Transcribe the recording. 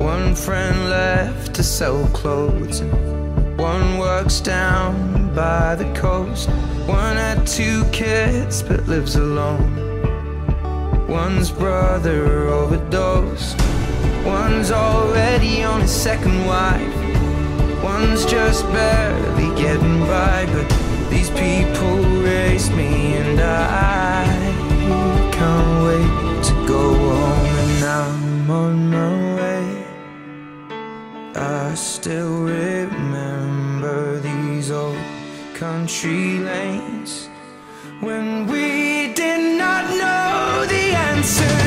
One friend left to sell clothes. One works down by the coast. One had two kids but lives alone. One's brother overdosed. One's already on his second wife. One's just barely I still remember these old country lanes when we did not know the answer.